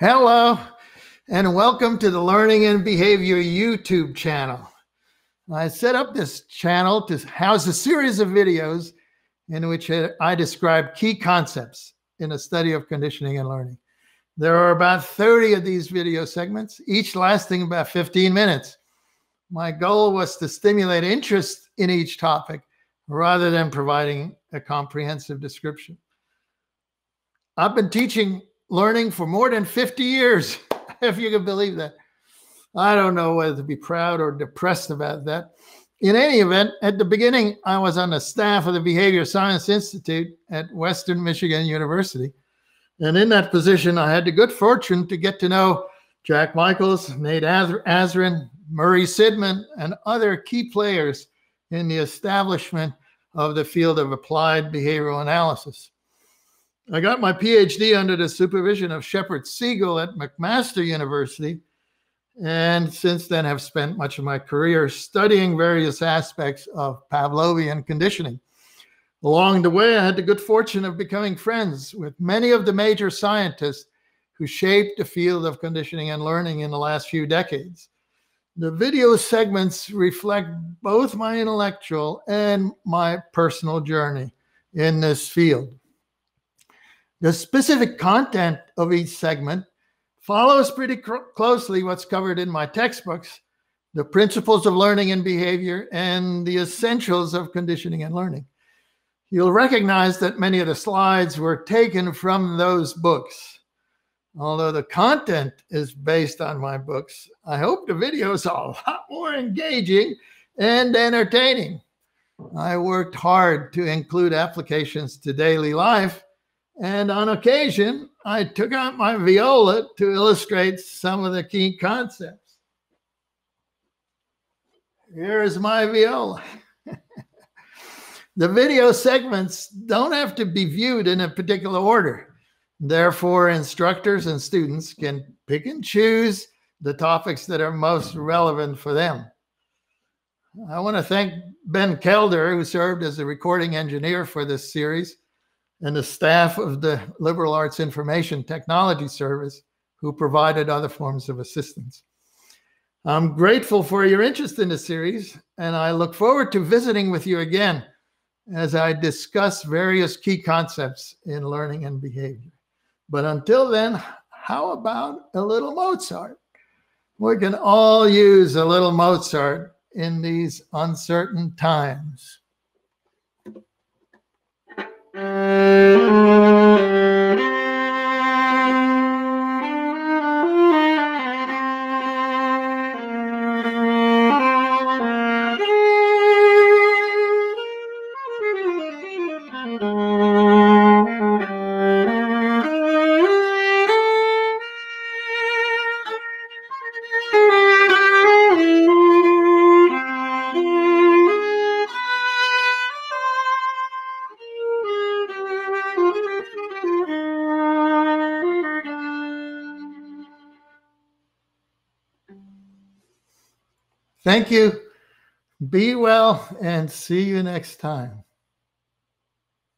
Hello, and welcome to the Learning and Behavior YouTube channel. I set up this channel to house a series of videos in which I describe key concepts in the study of conditioning and learning. There are about 30 of these video segments, each lasting about 15 minutes. My goal was to stimulate interest in each topic rather than providing a comprehensive description. I've been teaching learning for more than 50 years, if you can believe that. I don't know whether to be proud or depressed about that. In any event, at the beginning, I was on the staff of the Behavior Science Institute at Western Michigan University. And in that position, I had the good fortune to get to know Jack Michaels, Nate Azrin, Murray Sidman, and other key players in the establishment of the field of applied behavioral analysis. I got my PhD under the supervision of Shepard Siegel at McMaster University, and since then have spent much of my career studying various aspects of Pavlovian conditioning. Along the way, I had the good fortune of becoming friends with many of the major scientists who shaped the field of conditioning and learning in the last few decades. The video segments reflect both my intellectual and my personal journey in this field. The specific content of each segment follows pretty closely what's covered in my textbooks the principles of learning and behavior and the essentials of conditioning and learning. You'll recognize that many of the slides were taken from those books. Although the content is based on my books, I hope the videos are a lot more engaging and entertaining. I worked hard to include applications to daily life and on occasion, I took out my viola to illustrate some of the key concepts. Here is my viola. the video segments don't have to be viewed in a particular order. Therefore, instructors and students can pick and choose the topics that are most relevant for them. I want to thank Ben Kelder, who served as the recording engineer for this series and the staff of the Liberal Arts Information Technology Service who provided other forms of assistance. I'm grateful for your interest in the series, and I look forward to visiting with you again as I discuss various key concepts in learning and behavior. But until then, how about a little Mozart? We can all use a little Mozart in these uncertain times. Música Thank you. Be well and see you next time.